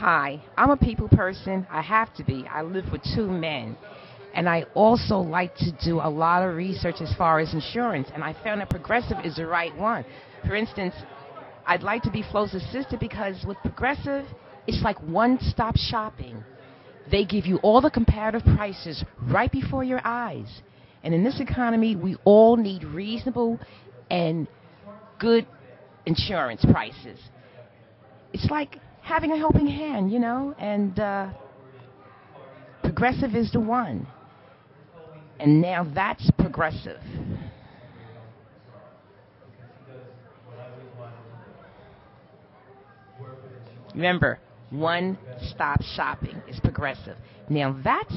Hi, I'm a people person. I have to be. I live with two men. And I also like to do a lot of research as far as insurance. And I found that Progressive is the right one. For instance, I'd like to be Flo's assistant because with Progressive, it's like one stop shopping. They give you all the comparative prices right before your eyes. And in this economy, we all need reasonable and good insurance prices. It's like having a helping hand, you know, and uh, progressive is the one. And now that's progressive. Remember, one stop shopping is progressive. Now that's